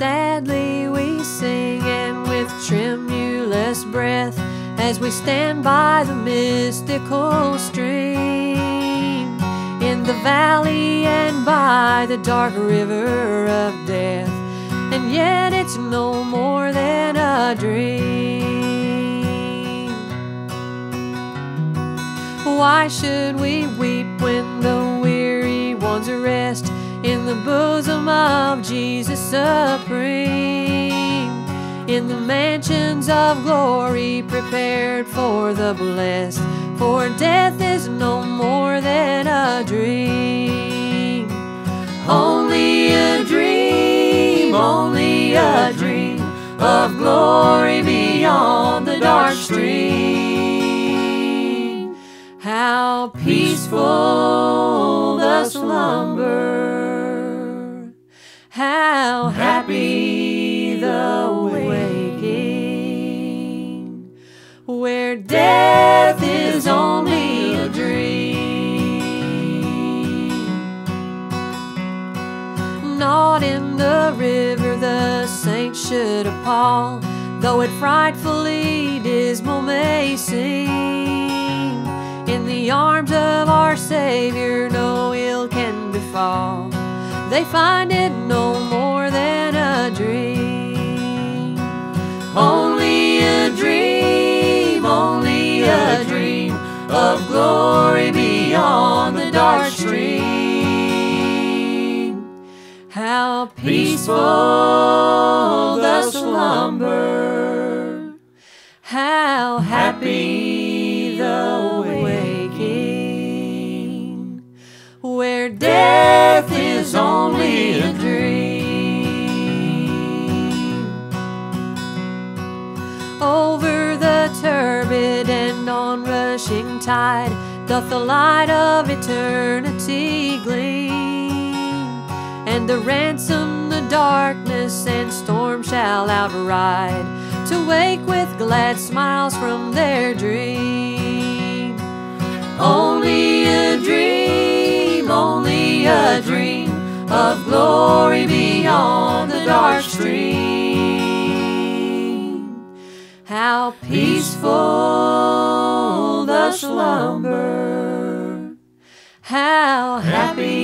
sadly we sing and with tremulous breath as we stand by the mystical stream in the valley and by the dark river of death. And yet it's no more than a dream. Why should we weep when the the bosom of Jesus supreme? in the mansions of glory prepared for the blessed. For death is no more than a dream. Only a dream, only a dream of glory beyond the dark stream. How peaceful the slumber, happy the waking, where death is only a dream. Not in the river the saints should appall, though it frightfully dismal may seem. In the arms of our Savior no ill can befall. They find it no How peaceful the slumber, how happy the waking, where death is only a dream. Over the turbid and onrushing tide doth the light of eternity gleam, the ransom the darkness and storm shall outride, to wake with glad smiles from their dream. Only a dream, only a dream of glory beyond the dark stream. How peaceful the slumber, how happy